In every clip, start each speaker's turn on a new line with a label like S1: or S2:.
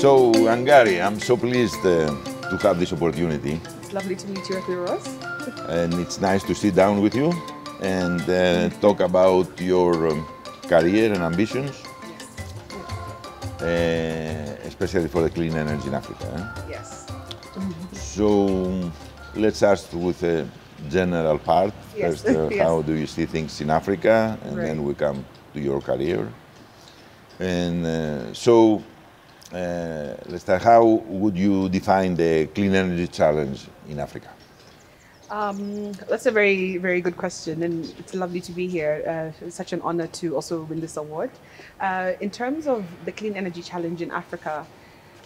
S1: So, Wangari, I'm so pleased uh, to have this opportunity.
S2: It's lovely to meet you at the Ross.
S1: And it's nice to sit down with you and uh, talk about your um, career and ambitions, uh, especially for the clean energy in Africa. eh?
S2: Yes.
S1: So, let's start with a general part.
S2: Yes,
S1: First, uh,
S2: yes.
S1: how do you see things in Africa? And then we come to your career. And uh, so, let's start. How would you define the clean energy challenge in Africa?
S2: Um, that's a very, very good question, and it's lovely to be here. Uh, it's such an honor to also win this award. Uh, in terms of the clean energy challenge in Africa,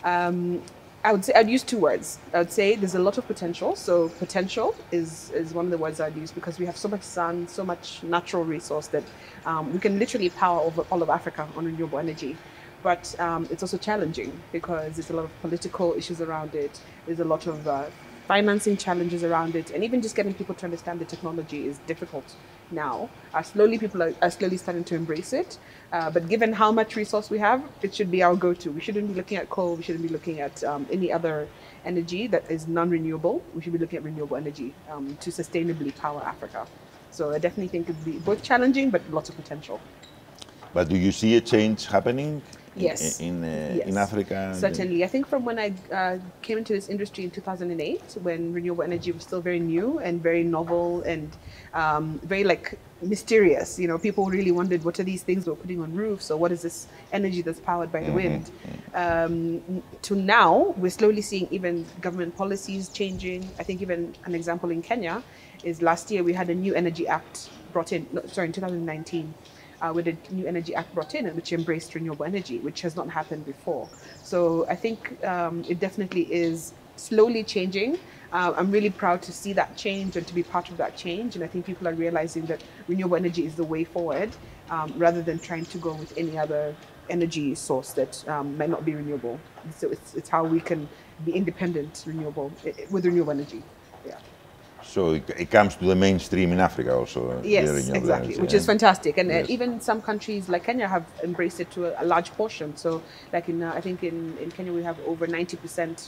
S2: um, I would say I'd use two words. I would say there's a lot of potential. So potential is is one of the words I'd use because we have so much sun, so much natural resource that um, we can literally power all of Africa on renewable energy. But um, it's also challenging because there's a lot of political issues around it. There's a lot of uh, financing challenges around it, and even just getting people to understand the technology is difficult now. Uh, slowly, people are, are slowly starting to embrace it. Uh, but given how much resource we have, it should be our go-to. We shouldn't be looking at coal. We shouldn't be looking at um, any other energy that is non-renewable. We should be looking at renewable energy um, to sustainably power Africa. So I definitely think be both challenging, but lots of potential.
S1: But do you see a change happening in-
S2: Yes.
S1: in, uh,
S2: Yes.
S1: in Africa?
S2: Certainly. I think from when I uh, came into this industry in 2008, when renewable energy was still very new and very novel and um, very like mysterious, you know, people really wondered what are these things we're putting on roofs or what is this energy that's powered by the wind. Um, to now, we're slowly seeing even government policies changing. I think even an example in Kenya is last year we had a new energy act brought in, no, sorry, in 2019 uh, with a new energy act brought in, which embraced renewable energy, which has not happened before. So I think um, it definitely is slowly changing. Uh, I'm really proud to see that change and to be part of that change. And I think people are realizing that renewable energy is the way forward, um, rather than trying to go with any other energy source that um, might not be renewable. So it's, it's how we can be independent renewable i- with renewable energy. Yeah.
S1: So it, it comes to the mainstream in Africa also. uh,
S2: Yes, exactly, which
S1: yeah.
S2: is fantastic. And uh,
S1: Yes.
S2: even some countries like Kenya have embraced it to a, a large portion. So, like in, uh, I think in, in Kenya we have over 90%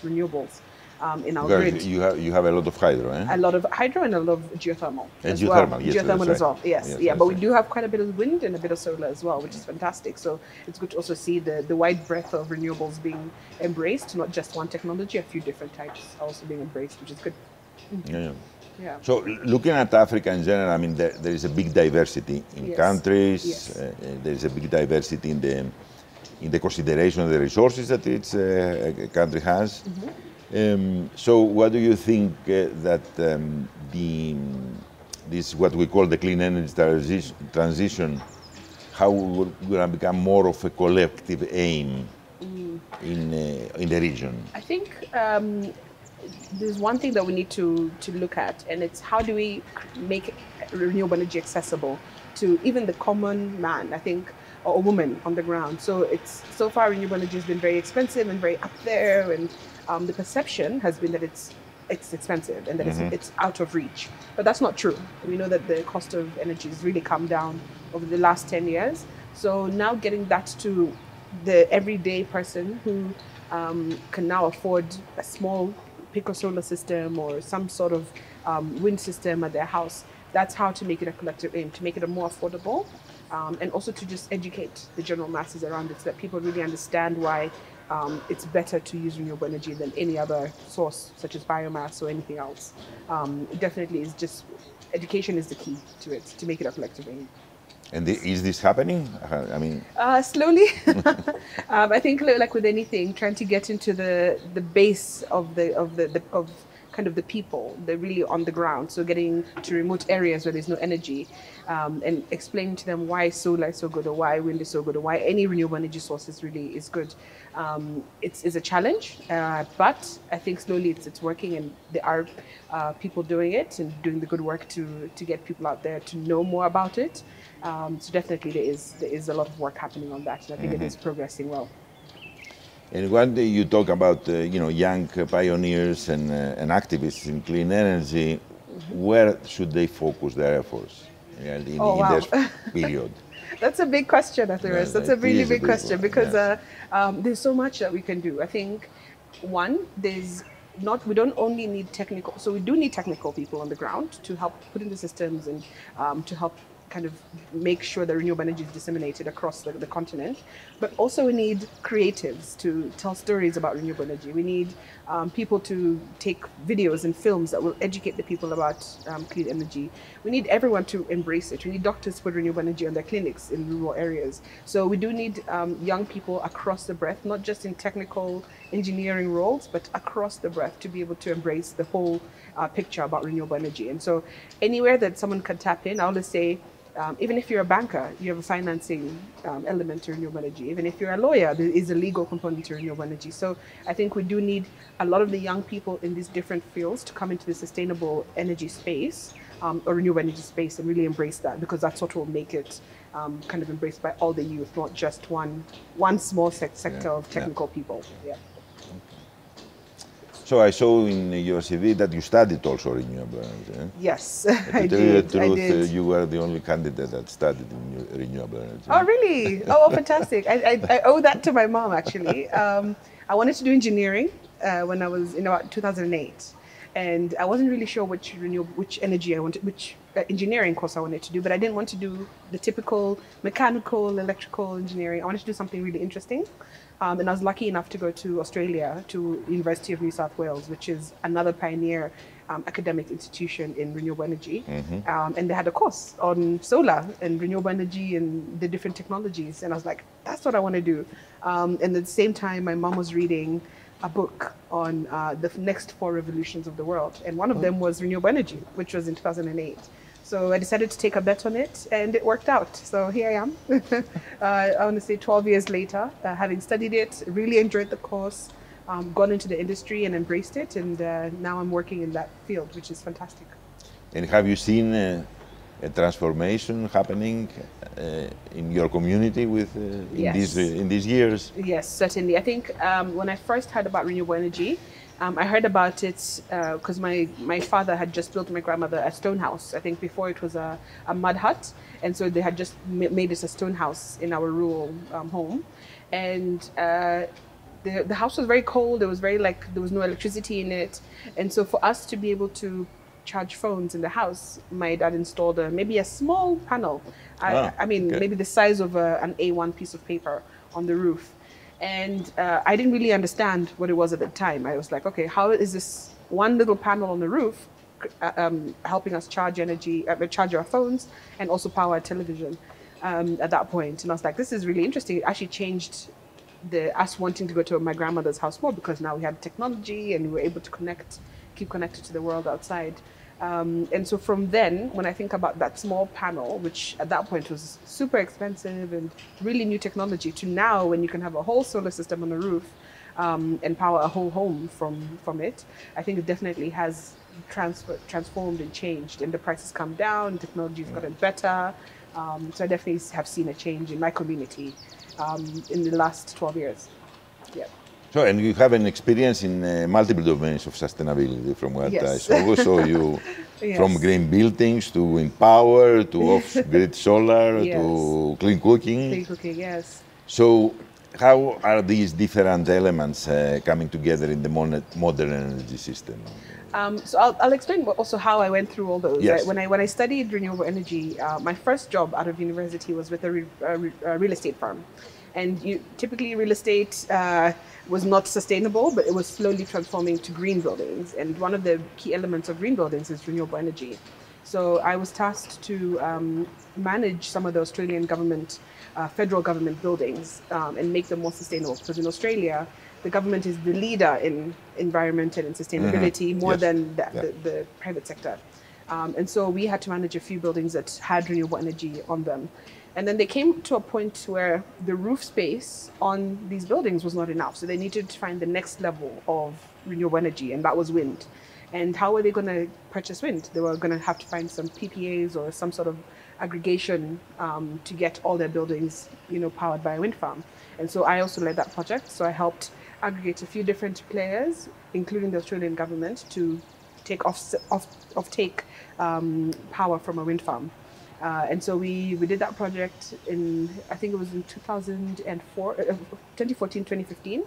S2: renewables um, in our grid.
S1: you have you have a lot of hydro, eh?
S2: A lot of hydro and a lot of geothermal.
S1: And
S2: as
S1: geothermal,
S2: well.
S1: yes,
S2: geothermal
S1: that's
S2: as well. Yes,
S1: Yes,
S2: yeah. But we
S1: right.
S2: do have quite a bit of wind and a bit of solar as well, which is fantastic. So it's good to also see the, the wide breadth of renewables being embraced, not just one technology, a few different types are also being embraced, which is good.
S1: Yeah, yeah.
S2: Yeah.
S1: So looking at Africa in general, I mean, there, there is a big diversity in
S2: Yes.
S1: countries.
S2: Yes.
S1: Uh, uh, there is a big diversity in the in the consideration of the resources that each uh, country has.
S2: Mm-hmm.
S1: Um, so, what do you think uh, that um, the this what we call the clean energy transition, transition how will going to become more of a collective aim
S2: Mm.
S1: in uh, in the region?
S2: I think um, there's one thing that we need to, to look at, and it's how do we make renewable energy accessible to even the common man, I think, or woman on the ground. So it's so far renewable energy has been very expensive and very up there, and um, the perception has been that it's it's expensive and that it's, it's out of reach. But that's not true. We know that the cost of energy has really come down over the last 10 years. So now getting that to the everyday person who um, can now afford a small pico solar system or some sort of um, wind system at their house. That's how to make it a collective aim, to make it a more affordable, um, and also to just educate the general masses around it so that people really understand why um, it's better to use renewable energy than any other source, such as biomass or anything else. Um, it definitely is just education is the key to it, to make it a collective aim.
S1: And the, is this happening? I mean,
S2: Uh, slowly, um, I think like with anything, trying to get into the the base of the of the, the of kind of the people, they're really on the ground. So getting to remote areas where there's no energy, um, and explaining to them why solar is so good, or why wind is so good, or why any renewable energy source is really is good. Um, it's, it's a challenge, uh, but I think slowly it's it's working, and there are uh, people doing it and doing the good work to to get people out there to know more about it. Um, so definitely there is there is a lot of work happening on that, and I think it is progressing well.
S1: And when you talk about uh, you know young pioneers and, uh, and activists in clean energy. Where should they focus their efforts in,
S2: Oh,
S1: in
S2: wow.
S1: this period?
S2: That's a big question, Atharis. That's a really
S1: is a
S2: big
S1: big
S2: question
S1: one,
S2: because
S1: yes.
S2: uh, um, there's so much that we can do. I think one, there's not we don't only need technical, so we do need technical people on the ground to help put in the systems and um, to help kind of make sure that renewable energy is disseminated across the, the continent. But also we need creatives to tell stories about renewable energy. We need um, people to take videos and films that will educate the people about um, clean energy. We need everyone to embrace it. We need doctors to put renewable energy on their clinics in rural areas. So we do need um, young people across the breadth, not just in technical engineering roles, but across the breadth to be able to embrace the whole uh, picture about renewable energy. And so anywhere that someone can tap in, I always say, um, even if you're a banker, you have a financing um, element to renewable energy. Even if you're a lawyer, there is a legal component to renewable energy. So I think we do need a lot of the young people in these different fields to come into the sustainable energy space um, or renewable energy space and really embrace that because that's what will make it um, kind of embraced by all the youth, not just one one small sec- sector
S1: Yeah,
S2: of
S1: yeah.
S2: technical people. Yeah.
S1: So I saw in your CV that you studied also renewable energy. eh?
S2: Yes, I
S1: to tell you the
S2: did. I
S1: truth,
S2: did.
S1: uh, you were the only candidate that studied in renewable energy.
S2: Oh, really? Oh, fantastic. I, I, I owe that to my mom, actually. Um, I wanted to do engineering uh, when I was in about 2008. And I wasn't really sure which renewable, which energy I wanted, which uh, engineering course I wanted to do, but I didn't want to do the typical mechanical, electrical engineering. I wanted to do something really interesting. Um, and I was lucky enough to go to Australia, to University of New South Wales, which is another pioneer um, academic institution in renewable energy. Um, and they had a course on solar and renewable energy and the different technologies. And I was like, that's what I want to do. Um, and at the same time, my mom was reading a book on uh, the next four revolutions of the world. And one of them was renewable energy, which was in 2008. So I decided to take a bet on it, and it worked out. So here I am. uh, I want to say 12 years later, uh, having studied it, really enjoyed the course, um, gone into the industry and embraced it, and uh, now I'm working in that field, which is fantastic.
S1: And have you seen uh, a transformation happening uh, in your community with uh, in
S2: Yes.
S1: these uh, in these years?
S2: Yes, certainly. I think um, when I first heard about renewable energy, um, I heard about it because my, my father had just built my grandmother a stone house. I think before it was a, a mud hut. And so they had just ma- made it a stone house in our rural um, home. And uh, the, the house was very cold. It was very like, there was no electricity in it. And so for us to be able to charge phones in the house, my dad installed a, maybe a small panel. I,
S1: Ah,
S2: I mean, maybe the size of a, an A1 piece of paper on the roof. And uh, I didn't really understand what it was at the time. I was like, okay, how is this one little panel on the roof uh, um, helping us charge energy, uh, charge our phones, and also power our television um, at that point? And I was like, this is really interesting. It actually changed the us wanting to go to my grandmother's house more because now we had technology and we were able to connect, keep connected to the world outside. Um, and so from then, when I think about that small panel, which at that point was super expensive and really new technology, to now when you can have a whole solar system on the roof um, and power a whole home from from it, I think it definitely has transfer, transformed and changed. And the prices come down, technology's gotten better. Um, so I definitely have seen a change in my community um, in the last 12 years. Yeah.
S1: So, and you have an experience in uh, multiple domains of sustainability, from what I
S2: Yes.
S1: saw. So you, from green buildings to wind power to off-grid solar
S2: Yes.
S1: to clean cooking.
S2: Clean cooking, yes.
S1: So, how are these different elements uh, coming together in the modern energy system?
S2: Um, so I'll, I'll explain also how I went through all those.
S1: Yes.
S2: Right? When I when I studied renewable energy, uh, my first job out of university was with a, re, a, re, a real estate firm, and you, typically real estate uh, was not sustainable, but it was slowly transforming to green buildings. And one of the key elements of green buildings is renewable energy. So I was tasked to um, manage some of the Australian government, uh, federal government buildings um, and make them more sustainable. Because in Australia, the government is the leader in environment and in sustainability more
S1: Yes.
S2: than the,
S1: Yeah.
S2: the, the private sector. Um, and so we had to manage a few buildings that had renewable energy on them. And then they came to a point where the roof space on these buildings was not enough. So they needed to find the next level of renewable energy, and that was wind. And how were they going to purchase wind? They were going to have to find some PPAs or some sort of aggregation um, to get all their buildings, you know, powered by a wind farm. And so I also led that project. So I helped aggregate a few different players, including the Australian government, to take off off, off take um, power from a wind farm. Uh, and so we, we did that project in, I think it was in 2004, uh, 2014, 2015.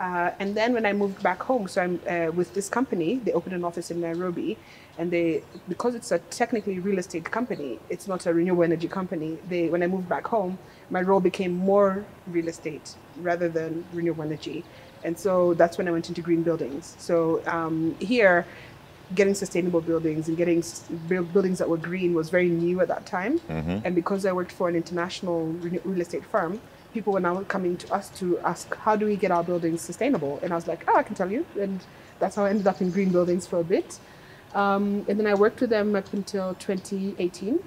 S2: Uh, and then when I moved back home, so I'm uh, with this company, they opened an office in Nairobi, and they because it's a technically real estate company, it's not a renewable energy company. They when I moved back home, my role became more real estate rather than renewable energy, and so that's when I went into green buildings. So um, here, getting sustainable buildings and getting buildings that were green was very new at that time, mm-hmm. and because I worked for an international real estate firm people were now coming to us to ask, how do we get our buildings sustainable? And I was like, oh, I can tell you. And that's how I ended up in green buildings for a bit. Um, and then I worked with them up until 2018.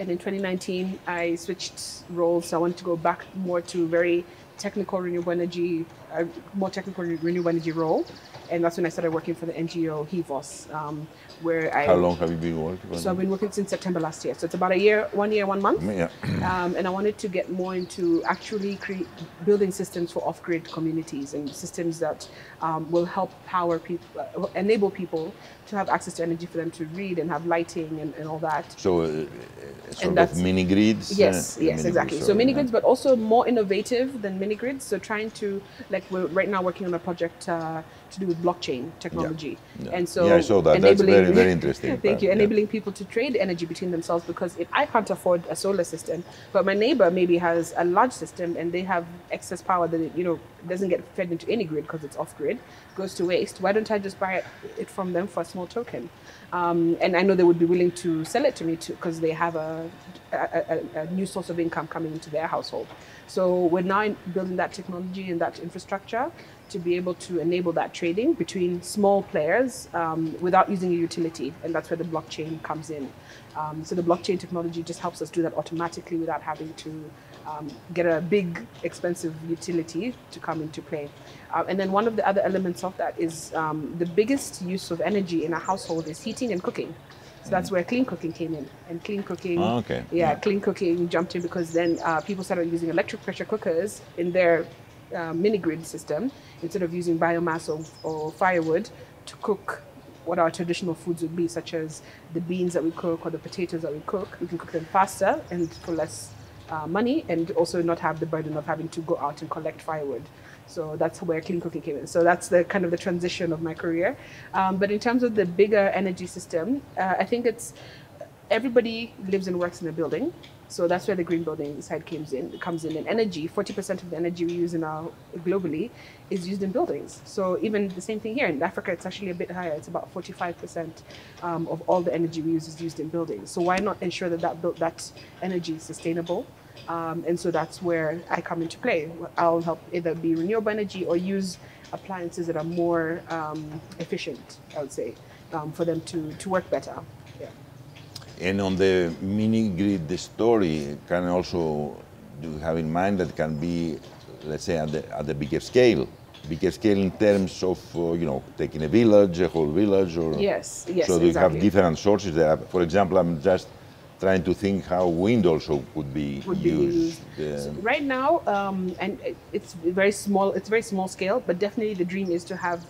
S2: And in 2019, I switched roles. So I wanted to go back more to very technical renewable energy, uh, more technical renewable energy role. And that's when I started working for the NGO Hivos, um, where I.
S1: How long have you been working?
S2: So I've been working since September last year. So it's about a year, one year, one month. Yeah. Um, and I wanted to get more into actually create building systems for off-grid communities and systems that um, will help power people, uh, enable people to have access to energy for them to read and have lighting and, and all that.
S1: So, uh, sort of mini grids.
S2: Yes, uh, yes, mini exactly. Grids, so mini grids, but also more innovative than mini grids. So trying to like we're right now working on a project. Uh, to do with blockchain technology.
S1: Yeah. Yeah. And so yeah, I saw that. That's very, very interesting.
S2: thank part. you. Enabling people to trade energy between themselves because if I can't afford a solar system, but my neighbor maybe has a large system and they have excess power that it, you know doesn't get fed into any grid because it's off grid, goes to waste. Why don't I just buy it from them for a small token? Um, and I know they would be willing to sell it to me too because they have a, a, a, a new source of income coming into their household. So we're now building that technology and that infrastructure to be able to enable that trading between small players um, without using a utility, and that's where the blockchain comes in. Um, so the blockchain technology just helps us do that automatically without having to um, get a big, expensive utility to come into play. Uh, and then one of the other elements of that is um, the biggest use of energy in a household is heating and cooking. So that's where clean cooking came in. And clean cooking,
S1: oh, okay.
S2: yeah, yeah, clean cooking jumped in because then uh, people started using electric pressure cookers in their uh, mini grid system instead of using biomass or, or firewood to cook what our traditional foods would be, such as the beans that we cook or the potatoes that we cook. We can cook them faster and for less uh, money, and also not have the burden of having to go out and collect firewood. So that's where clean cooking came in. So that's the kind of the transition of my career. Um, but in terms of the bigger energy system, uh, I think it's everybody lives and works in a building. So that's where the green building side comes in. Comes in, and energy. Forty percent of the energy we use in our globally is used in buildings. So even the same thing here in Africa, it's actually a bit higher. It's about forty-five percent um, of all the energy we use is used in buildings. So why not ensure that that, that energy is sustainable? Um, and so that's where I come into play. I'll help either be renewable energy or use appliances that are more um, efficient, I would say, um, for them to, to work better. Yeah.
S1: And on the mini grid the story, can also do have in mind that can be, let's say, at the, at the bigger scale? bigger scale in terms of uh, you know taking a village, a whole village, or
S2: yes, yes.
S1: So
S2: do
S1: you have different sources there. For example, I'm just trying to think how wind also could be
S2: would
S1: used.
S2: Be used. So right now, um, and it's very small. It's very small scale, but definitely the dream is to have,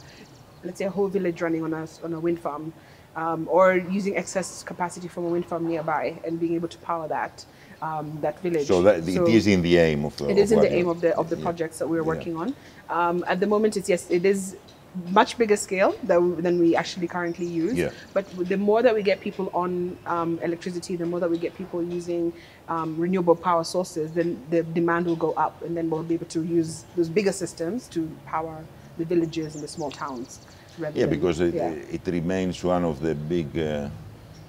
S2: let's say, a whole village running on a on a wind farm, um, or using excess capacity from a wind farm nearby and being able to power that. Um, that village.
S1: So, that, so it is in the aim of the.
S2: It is in the aim of the of the yeah. projects that we're working yeah. on. Um, at the moment, it's yes, it is much bigger scale than, than we actually currently use.
S1: Yeah.
S2: But the more that we get people on um, electricity, the more that we get people using um, renewable power sources, then the demand will go up, and then we'll be able to use those bigger systems to power the villages and the small towns.
S1: Yeah, because it, yeah. it, remains one of the big uh,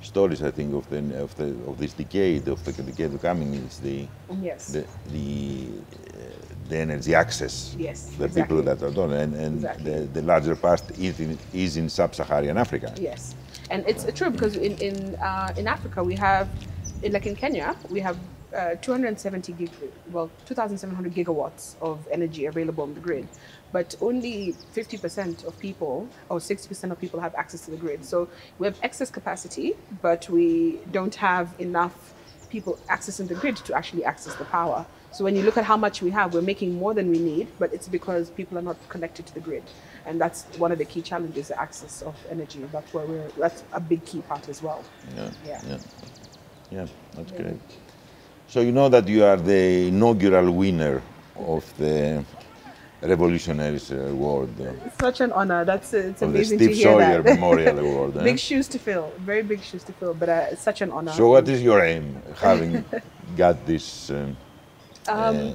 S1: stories, I think, of the of the of this decade, of the decade coming is the
S2: yes.
S1: the, the uh, the energy access.
S2: Yes,
S1: the
S2: exactly.
S1: people that are done, and, and exactly. the, the larger part is in, is in sub-Saharan Africa.
S2: Yes, and it's true because in in uh, in Africa we have, like in Kenya, we have uh, 270 gig, well, 2,700 gigawatts of energy available on the grid, but only 50% of people or 60% of people have access to the grid. So we have excess capacity, but we don't have enough people accessing the grid to actually access the power. So when you look at how much we have, we're making more than we need, but it's because people are not connected to the grid. And that's one of the key challenges, the access of energy. That's where we're, that's a big key part as well.
S1: Yeah. yeah. yeah. Yeah, that's great. So you know that you are the inaugural winner of the Revolutionaries Award.
S2: It's such an honor. That's it's
S1: of the
S2: amazing
S1: Steve
S2: to hear
S1: Sawyer
S2: that.
S1: Memorial Award. eh?
S2: big shoes to fill. Very big shoes to fill, but uh, it's such an honor.
S1: So what is your aim, having got this? Um, uh,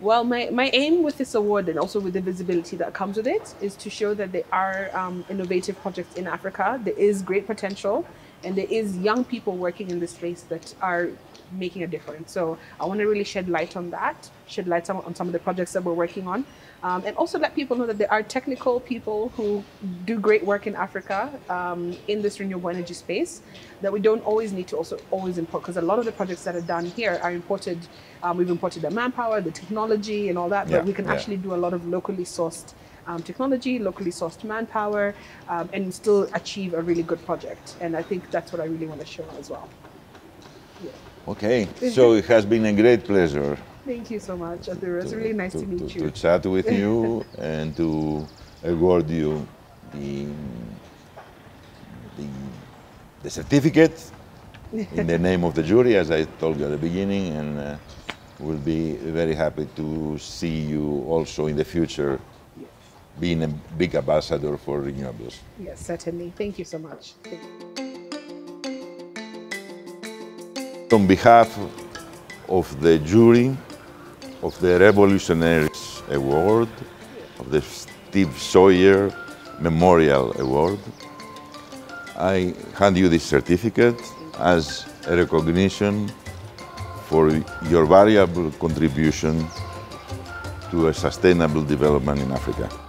S2: Well, my, my aim with this award and also with the visibility that comes with it is to show that there are um, innovative projects in Africa. There is great potential, and there is young people working in this space that are making a difference. So I want to really shed light on that, shed light on, on some of the projects that we're working on, um, and also let people know that there are technical people who do great work in Africa um, in this renewable energy space that we don't always need to also always import because a lot of the projects that are done here are imported. Um, we've imported the manpower, the technology, and all that,
S1: Yeah,
S2: but we can
S1: yeah.
S2: actually do a lot of locally sourced um, technology, locally sourced manpower, um, and still achieve a really good project. And I think that's what I really want to show as well.
S1: Okay, so it has been a great pleasure
S2: Thank you so much, Adura. It's really nice to, meet
S1: to,
S2: you.
S1: To chat with you and to award you the, the, the certificate in the name of the jury, as I told you at the beginning, and uh, we'll be very happy to see you also in the future being a big ambassador for renewables.
S2: Yes, certainly. Thank you so much.
S1: On behalf of the jury of the Revolutionaries Award, of the Steve Sawyer Memorial Award, I hand you this certificate as a recognition for your valuable contribution to a sustainable development in Africa.